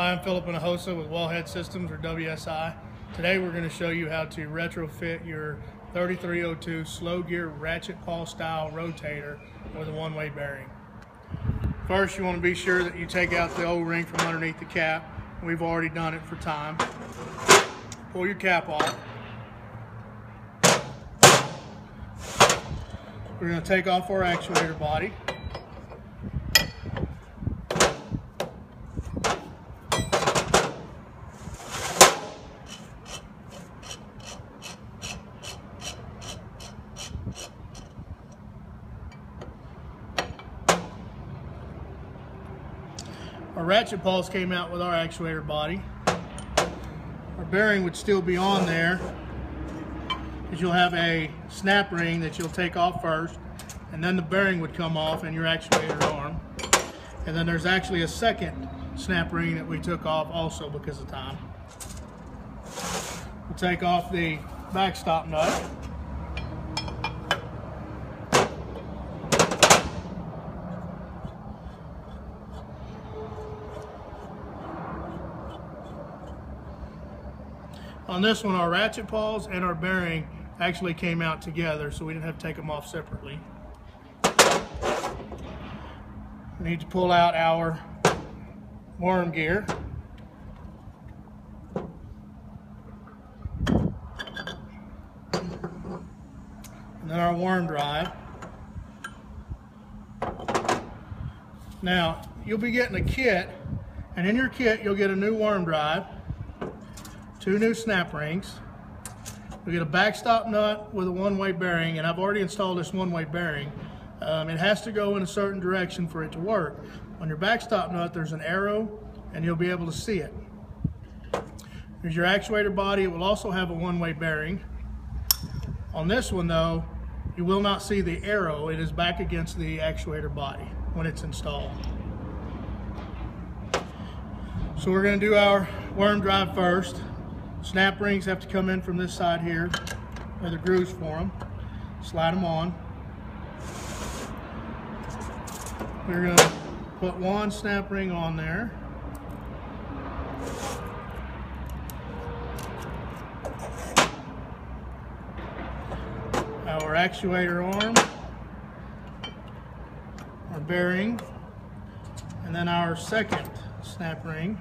Hi, I'm Philip Hinojosa with Wellhead Systems or WSI. Today we're going to show you how to retrofit your 3302 slow gear ratchet pawl style rotator with a one-way bearing. First you want to be sure that you take out the O-ring from underneath the cap. We've already done it for time. Pull your cap off. We're going to take off our actuator body. Our ratchet pawls came out with our actuator body. Our bearing would still be on there because you'll have a snap ring that you'll take off first and then the bearing would come off in your actuator arm. And then there's actually a second snap ring that we took off also because of time. We'll take off the backstop nut. On this one, our ratchet pawls and our bearing actually came out together, so we didn't have to take them off separately. We need to pull out our worm gear. And then our worm drive. Now, you'll be getting a kit, and in your kit, you'll get a new worm drive, two new snap rings. We get a backstop nut with a one-way bearing, and I've already installed this one-way bearing. Um, it has to go in a certain direction for it to work. On your backstop nut, there's an arrow, and you'll be able to see it. There's your actuator body. It will also have a one-way bearing. On this one, though, you will not see the arrow. It is back against the actuator body when it's installed. So we're going to do our worm drive first. Snap rings have to come in from this side here, where the grooves for them. Slide them on. We're going to put one snap ring on there. Our actuator arm, our bearing, and then our second snap ring.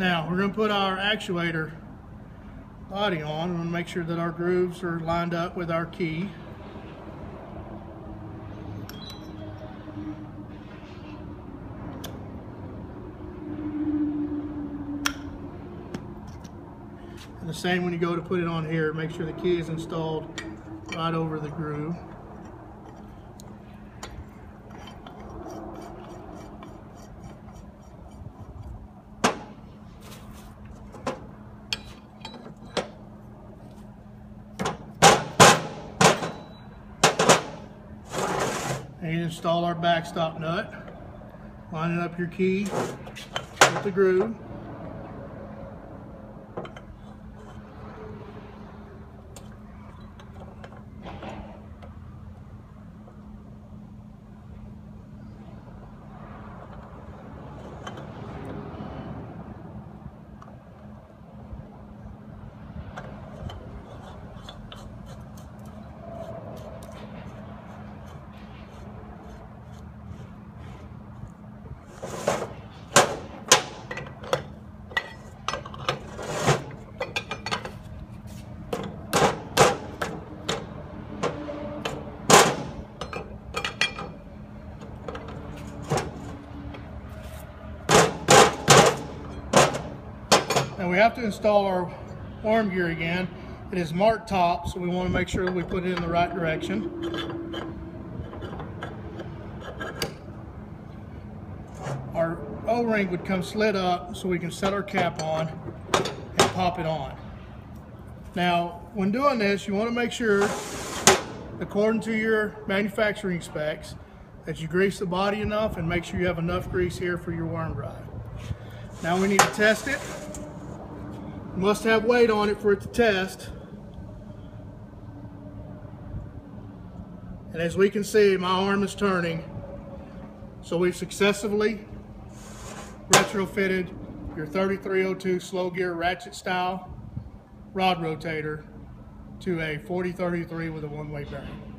Now we're going to put our actuator body on. We're going to make sure that our grooves are lined up with our key. And the same when you go to put it on here, make sure the key is installed right over the groove. And install our backstop nut. Lining up your key with the groove. Now we have to install our worm gear again. It is marked top, so we want to make sure we put it in the right direction. Our O-ring would come slid up so we can set our cap on and pop it on. Now, when doing this, you want to make sure, according to your manufacturing specs, that you grease the body enough and make sure you have enough grease here for your worm drive. Now we need to test it. Must have weight on it for it to test. And as we can see, my arm is turning. So we've successfully retrofitted your 3302 slow gear ratchet style rod rotator to a 4033 with a one-way bearing.